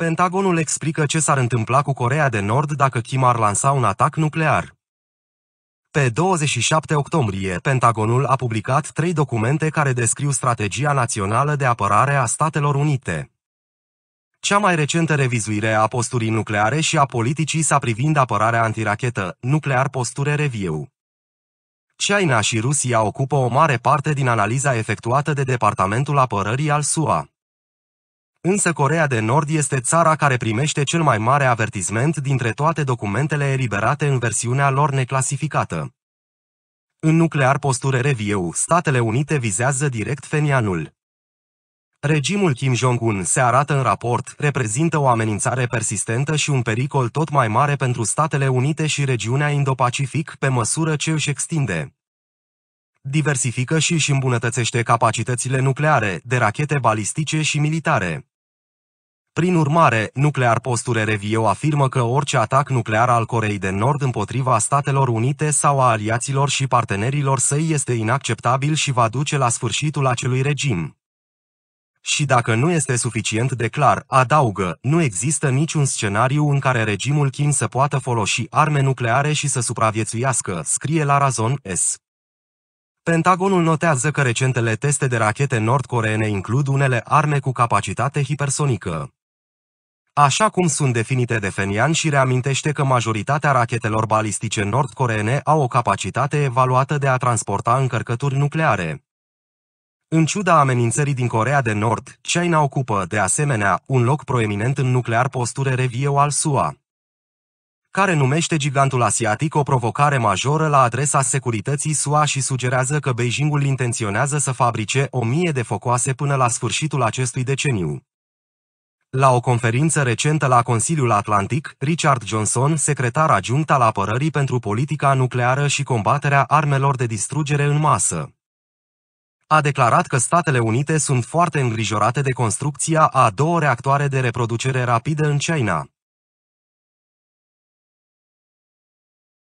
Pentagonul explică ce s-ar întâmpla cu Corea de Nord dacă Kim ar lansa un atac nuclear. Pe 27 octombrie, Pentagonul a publicat trei documente care descriu strategia națională de apărare a Statelor Unite. Cea mai recentă revizuire a posturii nucleare și a politicii sa privind apărarea antirachetă, Nuclear Posture Review. China și Rusia ocupă o mare parte din analiza efectuată de Departamentul Apărării al SUA. Însă Corea de Nord este țara care primește cel mai mare avertisment dintre toate documentele eliberate în versiunea lor neclasificată. În nuclear posture review, Statele Unite vizează direct Fenianul. Regimul Kim Jong-un se arată în raport, reprezintă o amenințare persistentă și un pericol tot mai mare pentru Statele Unite și regiunea Indo-Pacific pe măsură ce își extinde. Diversifică și își îmbunătățește capacitățile nucleare, de rachete balistice și militare. Prin urmare, Nuclear Posture Review afirmă că orice atac nuclear al Coreei de Nord împotriva Statelor Unite sau a aliaților și partenerilor săi este inacceptabil și va duce la sfârșitul acelui regim. Și dacă nu este suficient de clar, adaugă, nu există niciun scenariu în care regimul Kim să poată folosi arme nucleare și să supraviețuiască, scrie la Razon S. Pentagonul notează că recentele teste de rachete nord-coreene includ unele arme cu capacitate hipersonică. Așa cum sunt definite de Fenian și reamintește că majoritatea rachetelor balistice nord-coreene au o capacitate evaluată de a transporta încărcături nucleare. În ciuda amenințării din Corea de Nord, China ocupă, de asemenea, un loc proeminent în nuclear posture review al SUA care numește gigantul asiatic o provocare majoră la adresa securității SUA și sugerează că Beijingul intenționează să fabrice o mie de focoase până la sfârșitul acestui deceniu. La o conferință recentă la Consiliul Atlantic, Richard Johnson, secretar adjunct al apărării pentru politica nucleară și combaterea armelor de distrugere în masă, a declarat că Statele Unite sunt foarte îngrijorate de construcția a două reactoare de reproducere rapidă în China.